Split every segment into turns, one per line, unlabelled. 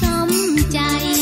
សំใจ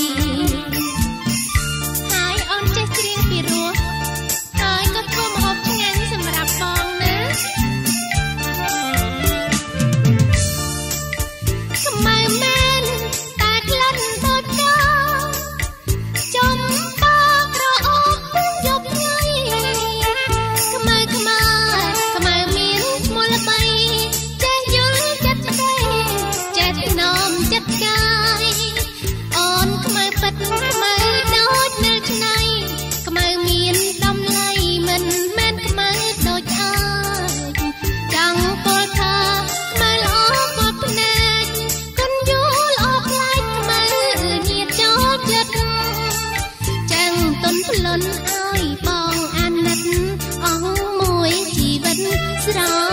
It's wrong.